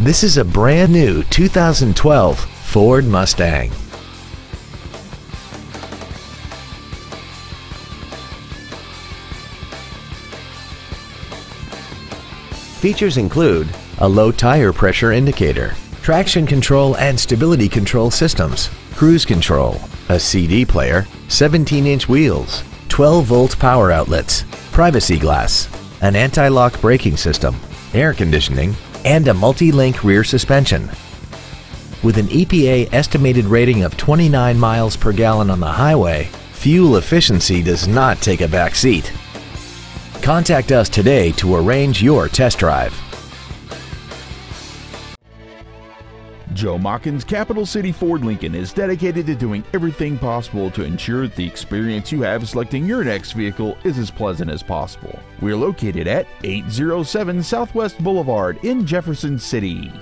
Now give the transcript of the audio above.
This is a brand new 2012 Ford Mustang. Features include a low tire pressure indicator, traction control and stability control systems, cruise control, a CD player, 17-inch wheels, 12-volt power outlets, privacy glass, an anti-lock braking system, air conditioning, and a multi-link rear suspension. With an EPA estimated rating of 29 miles per gallon on the highway, fuel efficiency does not take a back seat. Contact us today to arrange your test drive. Joe Machens Capital City Ford Lincoln is dedicated to doing everything possible to ensure that the experience you have selecting your next vehicle is as pleasant as possible. We're located at 807 Southwest Boulevard in Jefferson City.